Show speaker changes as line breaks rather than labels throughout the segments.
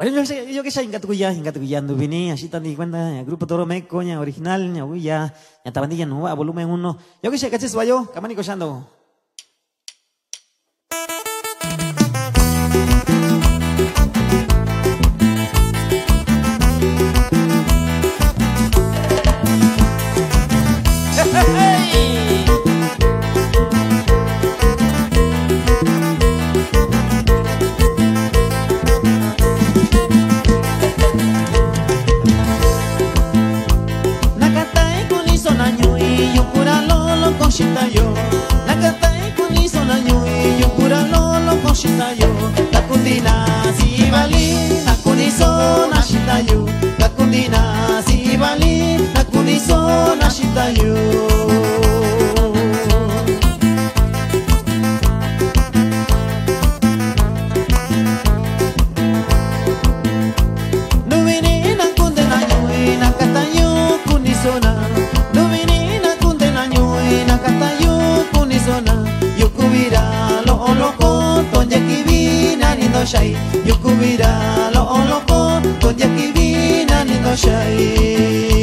yo que sa ingat ko yan, ingat ko dubini, así tan di cuenta, grupo Toro Meco, original, ya, ya nueva, volumen 1. Yo que sé, caché, yo, camánico yando. shai yukubira lo lo ko to yakibina ni no shai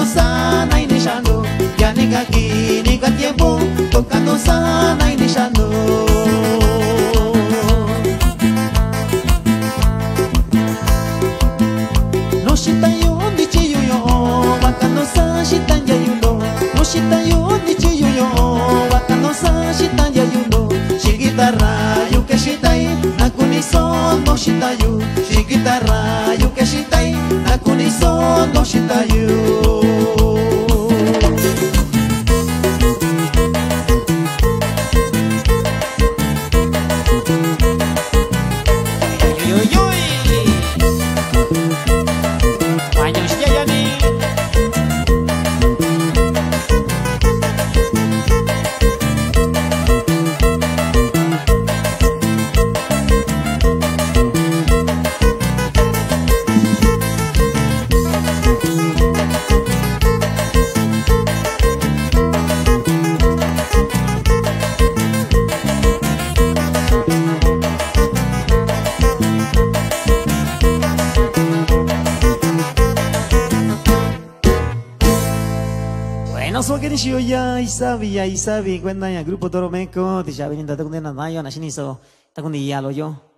oloko con yakibina ni no shai aquí, ni tiempo, tocando sana y nishando. No shita yo, ni chi yo yo, bacano sa shita ya yundo. No shita yo, ni chi yo yo, bacano sa shita ya yundo. Shi guitarra, yo que shitai, nakuni son, no shita yo. Shi guitarra, yo que shitai, nakuni son, no shita yo. Bueno, so que yo ya, Isabi, ya, Isabi, cuenta ya, Grupo Toromeco, te ya veniendo a Tacundena, Nayo, Nashiniso, Tacundilla, lo yo.